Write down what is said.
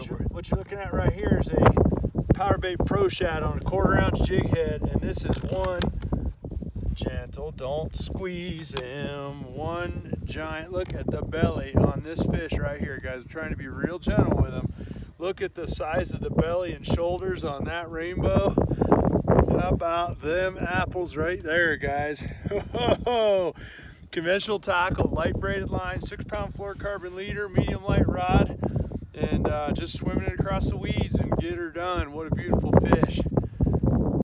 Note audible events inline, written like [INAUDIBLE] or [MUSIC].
what you're, what you're looking at right here is a Powerbait Pro Shad on a quarter ounce jig head, and this is one gentle, don't squeeze him. One giant, look at the belly on this fish right here, guys. I'm trying to be real gentle with him. Look at the size of the belly and shoulders on that rainbow. How about them apples right there, guys? [LAUGHS] Conventional tackle, light braided line, six pound fluorocarbon leader, medium light rod, and uh, just swimming it across the weeds and get her done. What a beautiful.